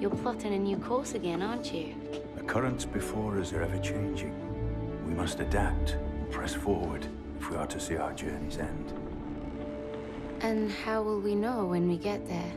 You're plotting a new course again, aren't you? The currents before us are ever changing. We must adapt and press forward if we are to see our journey's end. And how will we know when we get there?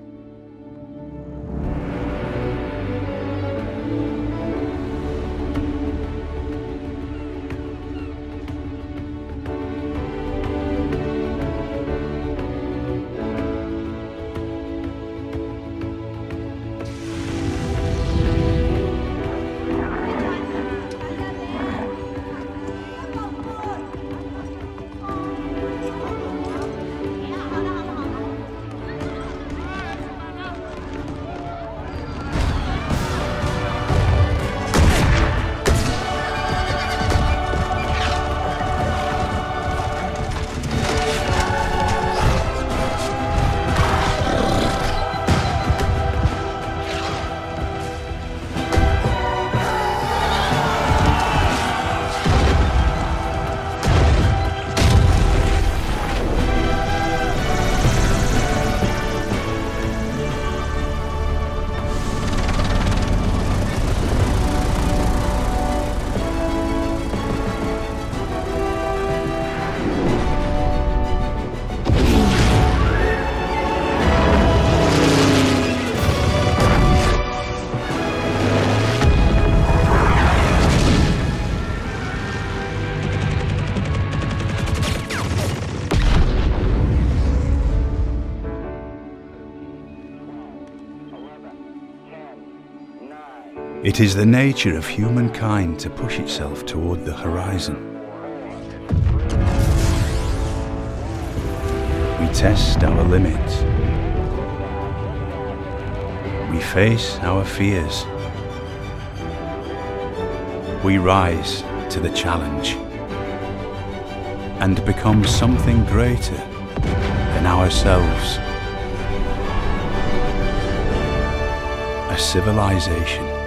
It is the nature of humankind to push itself toward the horizon. We test our limits. We face our fears. We rise to the challenge and become something greater than ourselves. A civilization